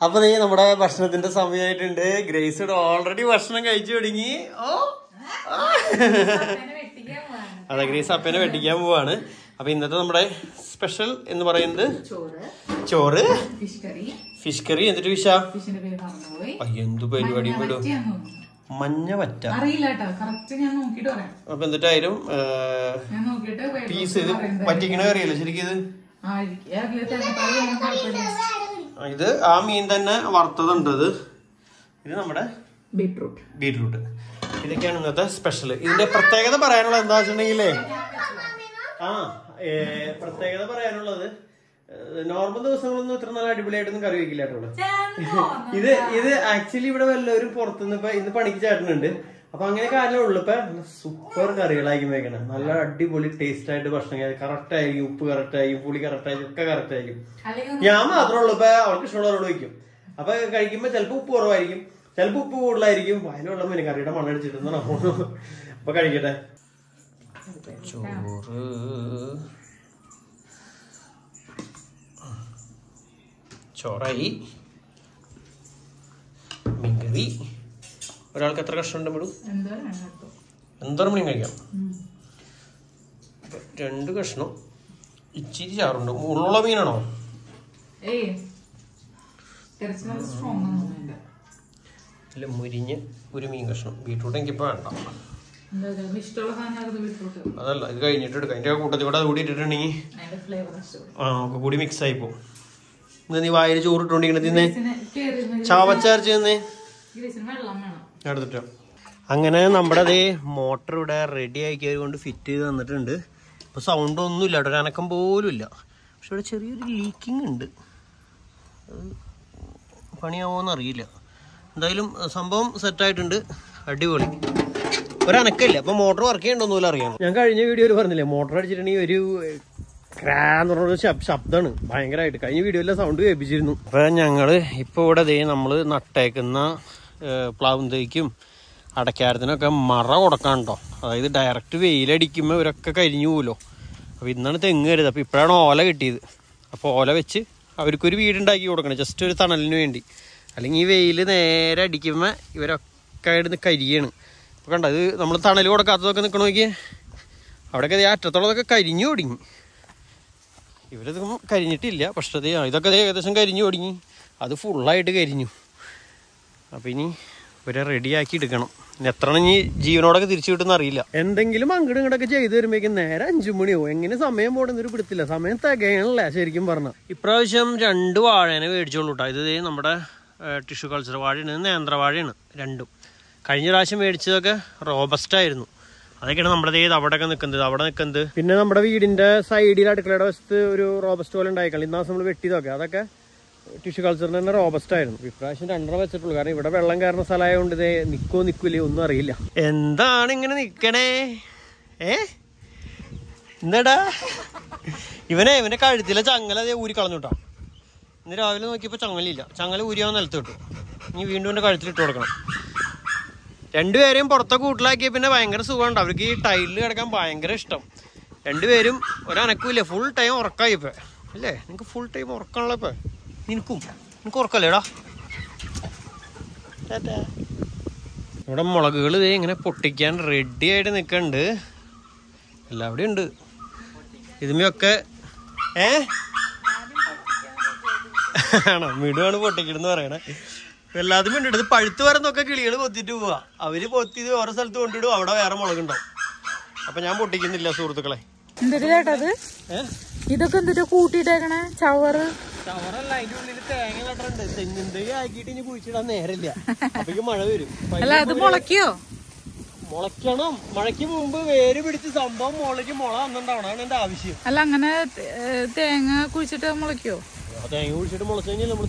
അപ്പൊ നീ നമ്മുടെ ഭക്ഷണത്തിന്റെ സമയമായിട്ടുണ്ട് ഗ്രേസ് ഓൾറെഡി ഭക്ഷണം കഴിച്ചു തുടങ്ങി. ഓ. അതെ ഗ്രേസ് അപ്പനെ വെട്ടിക്കാൻ പോവാണ്. അപ്പൊ ഇന്നത്തെ നമ്മുടെ സ്പെഷ്യൽ എന്ന് പറയുന്നത് ചോറ്. ഫിഷ് കറി എന്നിട്ട് വിഷ? എന്ത് പരിപാടി വിടും. മഞ്ഞ പറയാം. അപ്പൊ എന്നിട്ടായാലും പീസ് ഇത് പറ്റിക്കണ കറിയല്ലേ ശരിക്കും ഇത്? ഇത് ആ മീൻ തന്നെ വറുത്തതുണ്ട് ഇത്. ഇത് നമ്മുടെ ബീട്രൂട്ട്. ബീട്രൂട്ട്. ഇതൊക്കെയാണ് ഇന്നത്തെ സ്പെഷ്യൽ ഇതിന്റെ പ്രത്യേകത പറയാനുള്ളത് എന്താ വെച്ചിട്ടുണ്ടെങ്കിലേ ആ പ്രത്യേകത പറയാനുള്ളത് നോർമൽ ദിവസങ്ങളൊന്നും ഇത്ര നല്ല അടിപൊളിയായിട്ടൊന്നും കറി വെക്കില്ല കേട്ടോ ഇത് ഇത് ആക്ച്വലി ഇവിടെ വല്ലവരും പുറത്തുനിന്ന് ഇപ്പൊ ഇന്ന് പണിക്ക് ചേട്ടനുണ്ട് അപ്പൊ അങ്ങനെ കാര്യമേ ഉള്ളു. ഇപ്പൊ സൂപ്പർ കറികളായിരിക്കും വെക്കണം നല്ല അടിപൊളി ടേസ്റ്റ് ആയിട്ട് ഭക്ഷണം കറക്റ്റ് ആയിരിക്കും ഉപ്പ് കറക്റ്റ് ആയിരിക്കും പുളി കറക്റ്റ് ആയിരിക്കും ഒക്കെ കറക്റ്റ് ആയിരിക്കും. ഞാൻ മാത്രമേ ഉള്ളൂ ഇപ്പൊ അവൾക്ക് ഇഷ്ടമുള്ളവരോട് വയ്ക്കും. അപ്പൊ കഴിക്കുമ്പോ ചിലപ്പോ ഉപ്പ് കുറവായിരിക്കും ചിലപ്പോ ഉപ്പ് കൂടുതലായിരിക്കും. വയലുള്ള മീൻ കറിയുടെ മണ്ണടിച്ചിട്ടുണ്ടോ അപ്പൊ കഴിക്കട്ടെ. ചോറ്. ചോറായി. ഒരാൾക്ക് എത്ര കഷ്ണം ഉണ്ട് എന്തോ കേട്ടോ. എന്തോരം മണിയും കഴിക്കാം. രണ്ട് കഷ്ണം ഇച്ചിരി ചാറുണ്ട്. മുള്ളുള്ള മീനാണോ? അല്ല മുരിഞ്ഞ് ഒരു മീൻ കഷ്ണം. ബീട്രൂട്ട് എനിക്കിപ്പോ വേണ്ട. അതല്ല ഇത് കഴിഞ്ഞിട്ട് എടുക്കാം. അതിന്റെ കൂട്ടത്തിൽ കൂടെ കൂടി ഇട്ടിട്ടുണ്ടെങ്കിൽ ആ ഒക്കെ കൂടി മിക്സ് ആയി പോകും നീ വായിൽ ചോറിട്ടുണ്ടെങ്കിൽ തിന്നേ. ചാവച്ചാർച്ച് തിന്നേ. വെള്ളം എടുത്തിട്ടോ. അങ്ങനെ നമ്മുടെ അതേ മോട്ടർ ഇവിടെ റെഡി ആക്കിയത് കൊണ്ട് ഫിറ്റ് ചെയ്ത് തന്നിട്ടുണ്ട്. ഇപ്പൊ സൗണ്ട് ഒന്നുമില്ല കേട്ടോ ഒരു അനക്കം പോലും ഇല്ല. പക്ഷെ ഇവിടെ ചെറിയൊരു ലീക്കിംഗ് ഉണ്ട്. അത് പണിയാവോന്ന് അറിയില്ല. എന്തായാലും സംഭവം സെറ്റായിട്ടുണ്ട് അടിപൊളി. ഒരനക്കമില്ല അപ്പൊ മോട്ടർ വർക്ക് ചെയ്യണ്ടോന്നു അറിയാം. ഞാൻ കഴിഞ്ഞ വീഡിയോയിൽ പറഞ്ഞില്ലേ മോട്ടർ അടിച്ചിട്ടുണ്ടെങ്കിൽ ഒരു ക്രാന്ന് പറഞ്ഞൊരു ശബ്- ശബ്ദമാണ് ഭയങ്കരമായിട്ട് കഴിഞ്ഞ വീഡിയോയിലെ സൗണ്ട് കേൾപ്പിച്ചിരുന്നു. അപ്പൊ ഞങ്ങൾ ഇപ്പൊ ഇവിടെ ദേ നമ്മൾ നട്ടേക്കുന്ന പ്ലാവും തേക്കും അടയ്ക്കാരത്തിനൊക്കെ മറ കൊടുക്കാണ്ടോ അതായത് ഡയറക്റ്റ് വെയിലടിക്കുമ്പോൾ ഇവരൊക്കെ കരിഞ്ഞു പോലോ അപ്പോൾ ഇന്നാണ് തെങ്ങ് കരുത്. അപ്പോൾ ഇപ്പോഴാണ് ഓല കിട്ടിയത്. അപ്പോൾ ഓല വെച്ച് അവർക്കൊരു വീടുണ്ടാക്കി കൊടുക്കണം. ജസ്റ്റ് ഒരു തണലിന് വേണ്ടി. അല്ലെങ്കിൽ ഈ വെയിൽ നേരെ അടിക്കുമ്പോൾ ഇവരൊക്കെ ഇടുന്ന് കരിയാണ്. അപ്പോൾ കണ്ട ഇത് നമ്മൾ തണൽ കൊടുക്കാത്തതൊക്കെ നിൽക്കണ നോക്കിയേ. അവിടെയൊക്കെ ദേ അറ്റത്തുള്ളതൊക്കെ കരിഞ്ഞു തുടങ്ങി ഇവരത് കരിഞ്ഞിട്ടില്ല. പക്ഷേ ഇതൊക്കെ ഏകദേശം കരിഞ്ഞു തുടങ്ങി അത് ഫുള്ളായിട്ട് കരിഞ്ഞു. അപ്പം ഇനി ഇവരെ റെഡിയാക്കി എടുക്കണം. എത്ര ഇനി ജീവനോടൊക്കെ തിരിച്ചു കിട്ടുന്ന അറിയില്ല. എന്തെങ്കിലും അങ്ങോട്ടും ഇങ്ങോട്ടൊക്കെ ചെയ്ത് വരുമ്പോഴേക്കും നേരെ അഞ്ചു മണിയോ എങ്ങനെ സമയം പോടുന്നൊരു പിടുത്തില്ല. സമയം തികയണല്ലേ ശരിക്കും പറഞ്ഞ. ഇപ്രാവശ്യം രണ്ട് വാഴേനെ മേടിച്ചോളൂ കേട്ടോ ഇത് നമ്മുടെ ടിഷ്യൂ കൾച്ചർ വാഴയാണ് നേന്ത്ര നേന്ത്രവാഴയാണ് രണ്ടും. കഴിഞ്ഞ പ്രാവശ്യം മേടിച്ചതൊക്കെ റോബസ്റ്റ് ആയിരുന്നു. അതൊക്കെയാണ് നമ്മുടെ ദേ അവിടെയൊക്കെ നിൽക്കുന്നത് അവിടെ നിൽക്കുന്നത് പിന്നെ നമ്മുടെ വീടിന്റെ സൈഡിൽ അടുക്കളയുടെ വശത്ത് ഒരു റോബസ്റ്റ് പോലെ ഉണ്ടായിക്കളി. ഇന്നാസം നമ്മൾ വെട്ടിയതൊക്കെ. അതൊക്കെ ടിഷ്യൂ കൾച്ചറിന് തന്നെ റോബസ്റ്റ് ആയിരുന്നു. ഇപ്രാവശ്യം രണ്ടെണ്ണം വെച്ചിട്ടുള്ളൂ. കാരണം ഇവിടെ വെള്ളം കയറുന്ന സ്ഥലമായതുകൊണ്ട് ഇതേ നിക്കോ നിക്കൂലേ ഒന്നും അറിയില്ല. എന്താണ് ഇങ്ങനെ നിക്കണേ? ഏ? എന്താടാ ഇവനെ ഇവന്റെ കഴുത്തിലെ ചങ്ങല അതേ ഊരി കളഞ്ഞു കേട്ടോ ഇന്ന് രാവിലെ നോക്കിയപ്പോ ചങ്ങലില്ല ചങ്ങല ഊരിയാൻ നിലത്ത് കിട്ടും ഇനി വീണ്ടും എന്റെ കഴുത്തിൽ ഇട്ട് കൊടുക്കണം. രണ്ടുപേരെയും പുറത്തെ കൂട്ടിലാക്കിയ പിന്നെ ഭയങ്കര സുഖമുണ്ട്. അവർക്ക് ഈ ടൈലിൽ കിടക്കാൻ ഭയങ്കര ഇഷ്ടം. രണ്ടുപേരും ഒരനക്കൂല്ലേ? ഫുൾ ടൈം ഉറക്കായി ഇപ്പൊ. അല്ലേ? നിങ്ങൾക്ക് ഫുൾ ടൈം ഉറക്കണല്ലോ ഇപ്പൊ നിനക്കും. നിനക്ക് ഉറക്കല്ലേടാ? ടാറ്റാ. ഇവിടെ മുളകുകൾ ഇതേ ഇങ്ങനെ പൊട്ടിക്കാൻ റെഡി ആയിട്ട് നിൽക്കുന്നുണ്ട് എല്ലാവിടെയും ഉണ്ട്. ഇതിമയൊക്കെ ഏ? ആണോ? മിടുവാണ് പൊട്ടിക്കണെന്ന് പറയണേ. എല്ലാതും ഉണ്ട് ഇത് പഴുത്ത് വരുന്നൊക്കെ കിളികൾ കൊത്തിട്ട് പോവാ. അവർ കൊത്തി ഇത് ഓരോ സ്ഥലത്ത് കൊണ്ടിടും. അവിടെ വേറെ മുളകുണ്ടാവും. അപ്പൊ ഞാൻ പൊട്ടിക്കുന്നില്ല സുഹൃത്തുക്കളെ. എന്തൊരു ചേട്ടാ ഇതൊക്കെ എന്തിട്ട് കൂട്ടിയിട്ടേക്കണേ? ചവറ്? ചവറല്ല അതിന്റെ ഉള്ളിൽ തേങ്ങ നട്ടുണ്ട് തെങ്ങിൻ തൈ ആക്കിയിട്ട് ഇനി കുഴിച്ചിടാൻ നേരമില്ല. അപ്പഴേക്ക് മഴ വരും. അല്ല അത് മുളക്കിയോ മുളയ്ക്കണം. മഴയ്ക്ക് മുമ്പ് വേര് പിടിച്ച് സംഭവം മുളയ്ക്ക് മുള വന്നിട്ടുണ്ടാവണം അതാണ് എന്റെ ആവശ്യം. അല്ല അങ്ങനെ തേങ്ങ കുഴിച്ചിട്ട് മുളയ്ക്കോ? തേങ്ങ കുഴിച്ചിട്ട് മുളച്ചു കഴിഞ്ഞാൽ നമ്മൾ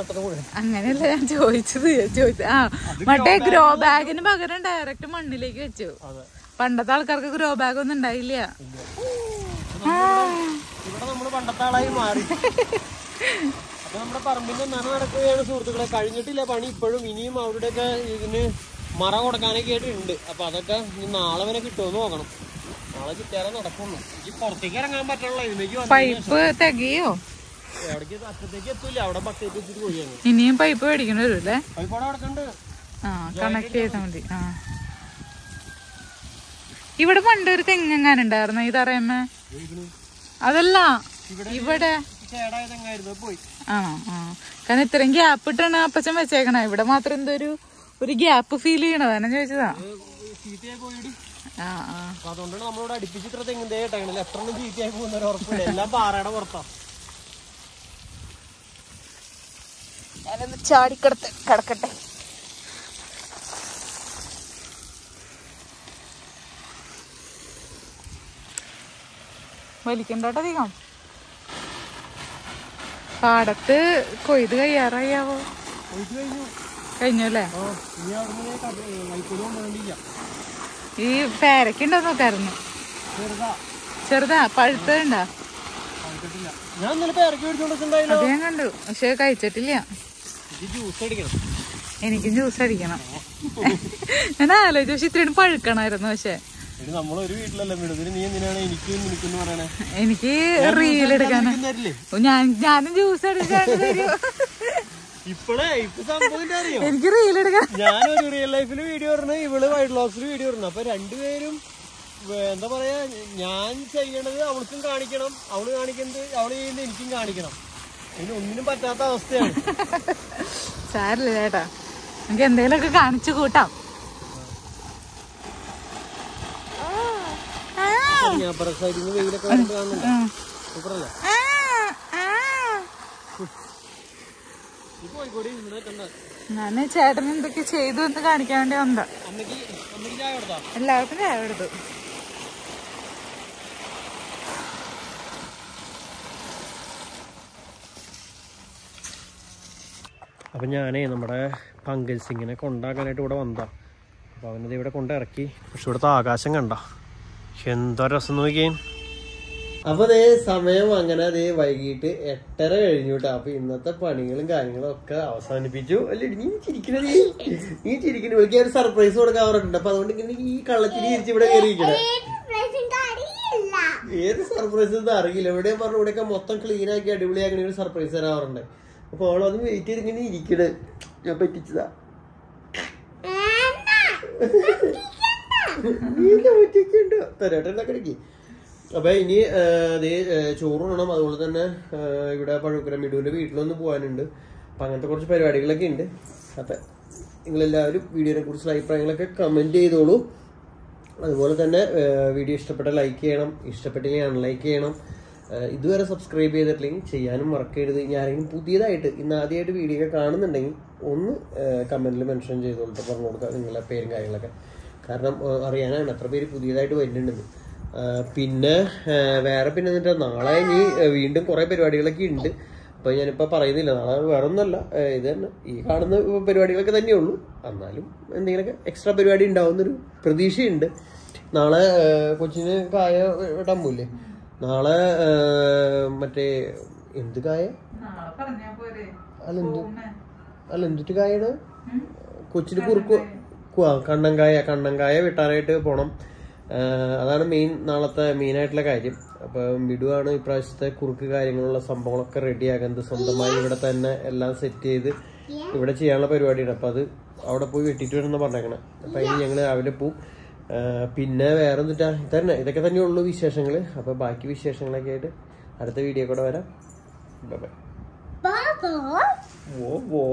നട്ടത് കൂടെ. അങ്ങനെയല്ല ഞാൻ ചോദിച്ചത്. ചോദിച്ചത്. ആ മറ്റേ ഗ്രോ ബാഗിന് പകരം ഡയറക്റ്റ് മണ്ണിലേക്ക് വെച്ചു. പണ്ടത്തെ ആൾക്കാർക്ക് ഗ്രോ ബാഗ് ഒന്നും ഉണ്ടായില്ല. ഇവിടെ നമ്മൾ പണ്ടത്തെ ആളായി മാറി. അപ്പൊ നമ്മുടെ പറമ്പിന്റെ നന നടക്കുകയാണ് സുഹൃത്തുക്കളെ. കഴിഞ്ഞിട്ടില്ല പണി ഇപ്പോഴും ഇനിയും അവരുടെയൊക്കെ ഇതിന് മറ കൊടുക്കാനൊക്കെ ആയിട്ട് ഉണ്ട് അപ്പൊ അതൊക്കെ ഇനി നാളെ വരെ കിട്ടുമെന്ന് നോക്കണം. നാളെ കിട്ടിയാലേ നടക്കുള്ളൂ. എനിക്ക് പുറത്തേക്ക് ഇറങ്ങാൻ പറ്റുള്ള. ഇതിലേക്ക് പൈപ്പ് തികയോ? എവിടേക്ക്? അറ്റത്തേക്ക് എത്തൂല. അവിടെ ബക്കറ്റ് വെച്ചിട്ട് ഇനിയും പൈപ്പ് മേടിക്കണ വരും അല്ലേ? അതിപ്പോ കിടക്കണ്ട് ആ കണക്ട് ചെയ്താൽ മതി. ആ. ഇവിടെ പണ്ട് ഒരു തെങ്ങെങ്ങാനുണ്ടായിരുന്നു. ഇതറിയാമ അതല്ല. ഇവിടെ. ആണോ ആ കാരണം ഇത്രയും ഗ്യാപ്പ് ഇട്ടാണ് അപ്പച്ചൻ വെച്ചേക്കണ. ഇവിടെ മാത്രം എന്തോ ഒരു ഒരു ഗ്യാപ്പ് ഫീൽ ചെയ്യണതാണ് ചോദിച്ചതാ. ആ ആ. അപ്പൊ അതുകൊണ്ടാണ് നമ്മളിവിടെ അടുപ്പിച്ച് ഇത്ര തെങ്ങിന്റെ കേട്ടാണെങ്കിൽ എത്ര ചീത്തയായി പോകുന്ന ഉറപ്പില്ല. എല്ലാം പാറയുടെ പുറത്താ. ഞാനൊന്ന് ചാടിക്കിടത്ത് കിടക്കട്ടെ. വലിക്കണ്ടോട്ടോ അധികം പാടത്ത് കൊയ്ത് കയ്യാറായാവോ? കഴിഞ്ഞു. അല്ലേ? ഈ പേരക്കുണ്ടോ നോക്കായിരുന്നു. ചെറുതാ. പഴുത്തുണ്ടോ അത് ഞാൻ കണ്ടു പക്ഷെ കഴിച്ചിട്ടില്ല. എനിക്കും ജ്യൂസ് അടിക്കണം. ഞാൻ ആലോചിച്ചു പക്ഷെ ഇത്രയും പഴുക്കണമായിരുന്നു പക്ഷെ. നമ്മളൊരു വീട്ടിലല്ല വീടുന്നതിന് നീ എന്തിനാണ് എനിക്കും നിനക്കെന്ന് പറയണേ? എനിക്ക് റീൽ എടുക്കാനാ. ഞാൻ ഞാനും ജ്യൂസ് എടുക്കാൻ തരൂ ഇപ്പഴേ ഇപ്പൊ സംഭവം അറിയോ? എനിക്ക് റീൽ എടുക്കാൻ ഞാനൊരു റിയൽ ലൈഫിൽ വീഡിയോ ഇവൾ വൈഡ് ലോസിൽ വീഡിയോ അപ്പൊ രണ്ടുപേരും എന്താ പറയാ ഞാൻ ചെയ്യണത് അവൾക്കും കാണിക്കണം. അവൾ കാണിക്കുന്നത് അവൾ ചെയ്യുന്നത് എനിക്കും കാണിക്കണം. ഇതിന് ഒന്നിനും പറ്റാത്ത അവസ്ഥയാണ്. സാരില്ല ചേട്ടാ. നമുക്ക് എന്തെങ്കിലുമൊക്കെ കാണിച്ചു കൂട്ടാം. ഞാൻ ചേട്ടൻ എന്തൊക്കെ ചെയ്തു എന്ന് കാണിക്കാൻ വേണ്ടി വന്നാ ചായ കൊടുത്താ? എല്ലാവർക്കും ചായ എടുത്തു അപ്പം ഞാനേ നമ്മുടെ പങ്കജ് സിംഗിനെ കൊണ്ടാക്കാനായിട്ട് ഇവിടെ വന്നതാ. അപ്പോൾ അവനത് ഇവിടെ കൊണ്ടിറക്കി. പക്ഷെ ഇവിടുത്തെ ആകാശം കണ്ട. എന്തോ രസം നോക്കിയേ? അപ്പൊ അതേ സമയം അങ്ങനെ അതേ വൈകിട്ട് എട്ടര കഴിഞ്ഞു കേട്ടോ അപ്പൊ ഇന്നത്തെ പണികളും കാര്യങ്ങളും ഒക്കെ അവസാനിപ്പിച്ചു. അല്ല നീ ചിരിക്കണത്? നീ ചിരിക്കണ വിളിക്ക ഒരു സർപ്രൈസ് കൊടുക്കാൻ പറഞ്ഞിട്ടുണ്ട്. അപ്പൊ അതുകൊണ്ട് ഇങ്ങനെ ഈ കള്ളച്ചിരി ചിരിച്ച് ഇവിടെ കയറിയിരിക്കണേ. ഏത് സർപ്രൈസ് ഒന്നും അറിയില്ല. ഇവിടെ പറഞ്ഞു ഇവിടെയൊക്കെ മൊത്തം ക്ലീൻ ആക്കി അടിപൊളിയാക്കണ ഒരു സർപ്രൈസ് തരാറുണ്ട് അപ്പൊ അവൾ അത് വെയിറ്റ് ചെയ്ത് ഇങ്ങനെ ഇരിക്കണ്. ഞാൻ പറ്റിച്ചതാ. അപ്പൊ ഇനി അതേ ദേ ആ, ചോറ് വേണം അതുപോലെ തന്നെ ഇവിടെ പഴുക്കര മിടുവിന്റെ വീട്ടിലൊന്ന് പോകാനുണ്ട് അപ്പൊ അങ്ങനത്തെ കുറച്ച് പരിപാടികളൊക്കെ ഉണ്ട്. അപ്പൊ നിങ്ങളെല്ലാവരും വീഡിയോനെ കുറിച്ചുള്ള അഭിപ്രായങ്ങളൊക്കെ കമന്റ് ചെയ്തോളൂ. അതുപോലെ തന്നെ വീഡിയോ ഇഷ്ടപ്പെട്ട ലൈക്ക് ചെയ്യണം. ഇഷ്ടപ്പെട്ടില്ലെങ്കിൽ അൺലൈക്ക് ചെയ്യണം. ഇതുവരെ സബ്സ്ക്രൈബ് ചെയ്തിട്ടില്ലെങ്കിൽ ചെയ്യാനും മറക്കരുത്. ഇനി ആരെങ്കിലും പുതിയതായിട്ട് ഇന്ന് ആദ്യമായിട്ട് വീഡിയോ കാണുന്നുണ്ടെങ്കിൽ ഒന്ന് കമന്റിൽ മെൻഷൻ ചെയ്തോളൂ. പറഞ്ഞു കൊടുക്കുക നിങ്ങളുടെ പേരും കാര്യങ്ങളൊക്കെ. കാരണം അറിയാനാണ്. എത്ര പേര് പുതിയതായിട്ട് വരുന്നുണ്ടെന്ന്. പിന്നെ വേറെ പിന്നെ എന്നിട്ട് നാളെ ഇനി വീണ്ടും കുറെ പരിപാടികളൊക്കെ ഉണ്ട്. അപ്പൊ ഞാനിപ്പോ പറയുന്നില്ല. നാളെ വേറെ ഒന്നല്ല ഇത് തന്നെ. ഈ കാണുന്ന പരിപാടികളൊക്കെ തന്നെ തന്നെയുള്ളൂ. എന്നാലും എന്തെങ്കിലുമൊക്കെ എക്സ്ട്രാ പരിപാടി ഉണ്ടാവുന്നൊരു പ്രതീക്ഷയുണ്ട്. നാളെ കൊച്ചിന് കായ ഇടാൻ പോയില്ലേ നാളെ മറ്റേ എന്ത് കായ? അല്ല എന്ത്? അല്ല എന്തിട്ട് കായാണ്? കൊച്ചിന് കുറുക്ക് കണ്ണങ്കായ കണ്ണങ്കായ വെട്ടാനായിട്ട് പോണം. അതാണ് മെയിൻ നാളത്തെ മെയിൻ ആയിട്ടുള്ള കാര്യം. അപ്പൊ മിടുവാണ് ഇപ്രാവശ്യത്തെ കുറുക്ക് കാര്യങ്ങളുള്ള സംഭവങ്ങളൊക്കെ റെഡിയാക്കുന്നത് സ്വന്തമായി ഇവിടെ തന്നെ എല്ലാം സെറ്റ് ചെയ്ത് ഇവിടെ ചെയ്യാനുള്ള പരിപാടിയാണ്. അപ്പൊ അത് അവിടെ പോയി വെട്ടിട്ട് വരണമെന്ന് പറഞ്ഞേക്കണേ. അപ്പൊ ഇനി ഞങ്ങൾ രാവിലെ പോവും. പിന്നെ വേറെ എന്നിട്ടാ ഇതന്നെ ഇതൊക്കെ തന്നെ ഉള്ളൂ വിശേഷങ്ങൾ അപ്പൊ ബാക്കി വിശേഷങ്ങളൊക്കെ ആയിട്ട് അടുത്ത വീഡിയോ കൂടെ വരാം. ബൈ ബൈ ഓ വോ